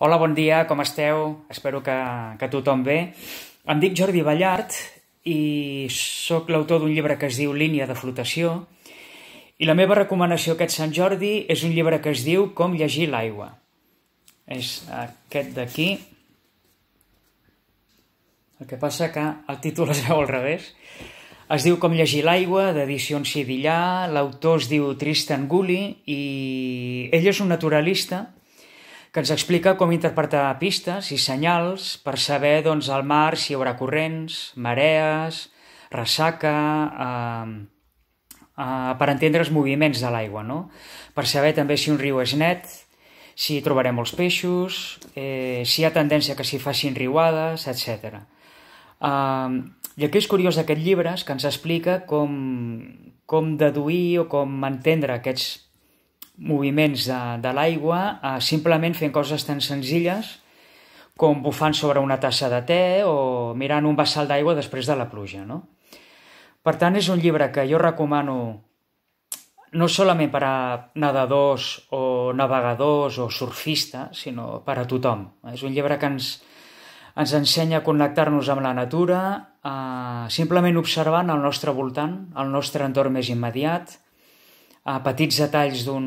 Hola, bon dia, com esteu? Espero que, que tothom bé. Em dic Jordi Ballart i sóc l'autor d'un llibre que es diu Línia de flotació i la meva recomanació aquest Sant Jordi és un llibre que es diu Com llegir l'aigua. És aquest d'aquí. El que passa que el títol es veu al revés. Es diu Com llegir l'aigua, d'edició Sidillà, l'autor es diu Tristan Gulli i ell és un naturalista que ens explica com interpretar pistes i senyals per saber doncs, al mar si hi haurà corrents, marees, ressaca, eh, eh, per entendre els moviments de l'aigua, no? per saber també si un riu és net, si hi trobarem molts peixos, eh, si hi ha tendència que s'hi facin riuades, etc. Eh, I el que és curiós d'aquest llibre és que ens explica com, com deduir o com entendre aquests moviments de, de l'aigua eh, simplement fent coses tan senzilles com bufant sobre una tassa de te o mirant un vessal d'aigua després de la pluja. No? Per tant, és un llibre que jo recomano no solament per a nedadors o navegadors o surfistes, sinó per a tothom. És un llibre que ens, ens ensenya a connectar-nos amb la natura, eh, simplement observant el nostre voltant, el nostre entorn més immediat, a petits detalls d'un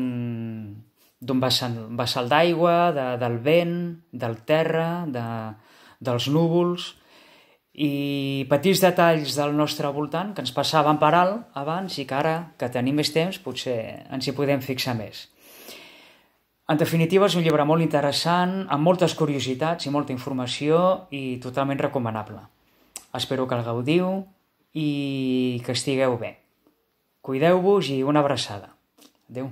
d'un vessal, vessal d'aigua, de, del vent, del terra, de, dels núvols i petits detalls del nostre voltant que ens passaven per alt abans i que ara, que tenim més temps, potser ens hi podem fixar més. En definitiva, és un llibre molt interessant, amb moltes curiositats i molta informació i totalment recomanable. Espero que el gaudiu i que estigueu bé. Cuideu-vos i una abraçada. Deu?